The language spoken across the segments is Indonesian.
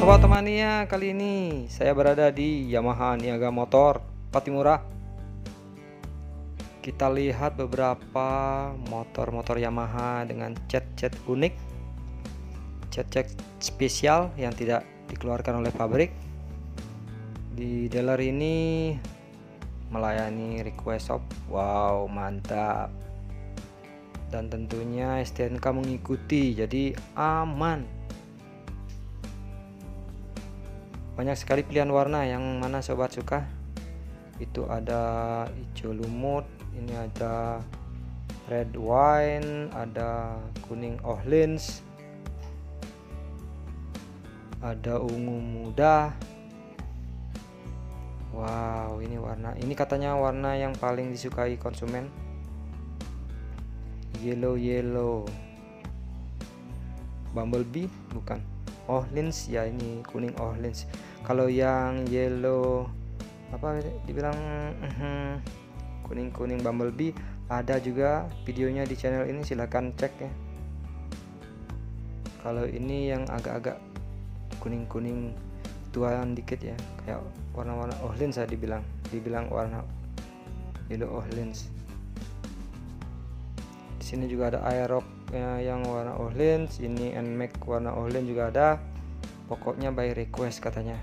semuanya, kali ini saya berada di Yamaha Niaga Motor Patimura. Kita lihat beberapa motor-motor Yamaha dengan cat-cat unik, cat-cat spesial yang tidak dikeluarkan oleh pabrik. Di dealer ini melayani request shop. Wow, mantap. Dan tentunya STNK mengikuti, jadi aman. Banyak sekali pilihan warna yang mana sobat suka. Itu ada hijau lumut ini ada red wine ada kuning ohlins ada ungu muda. Wow ini warna ini katanya warna yang paling disukai konsumen. Yellow yellow. Bumblebee? Bukan ohlins ya ini kuning ohlins kalau yang yellow apa dibilang kuning-kuning bumblebee ada juga videonya di channel ini silahkan cek ya. Kalau ini yang agak-agak kuning-kuning tuaan dikit ya kayak warna-warna ohlins saya dibilang dibilang warna yellow ohlins di sini juga ada aerox ya, yang warna ohlins ini nmax warna ohlins juga ada. Pokoknya by request katanya.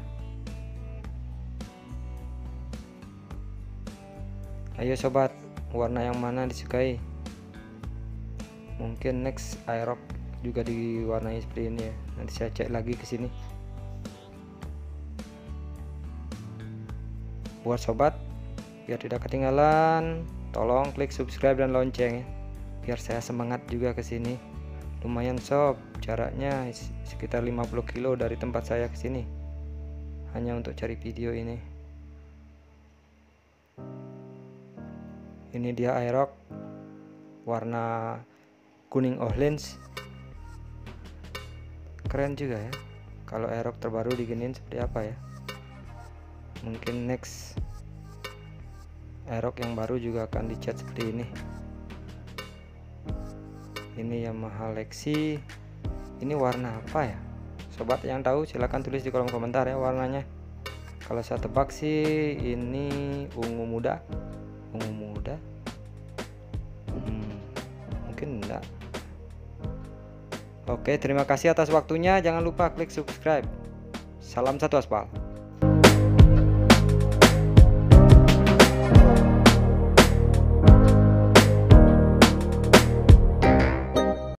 Ayo sobat warna yang mana disukai? Mungkin next aerox juga diwarnai seperti ini ya. Nanti saya cek lagi ke sini. Buat sobat biar tidak ketinggalan tolong klik subscribe dan lonceng ya biar saya semangat juga ke sini. Lumayan sob. Jaraknya sekitar 50 kilo dari tempat saya ke sini. Hanya untuk cari video ini. Ini dia aerox warna kuning ohlins keren juga ya kalau aerox terbaru diginin seperti apa ya. Mungkin next aerox yang baru juga akan dicat seperti ini ini Yamaha Lexi. Ini warna apa ya? Sobat yang tahu silahkan tulis di kolom komentar ya warnanya. Kalau saya tebak sih ini ungu muda. Ungu muda? Hmm, mungkin enggak. Oke terima kasih atas waktunya. Jangan lupa klik subscribe. Salam satu aspal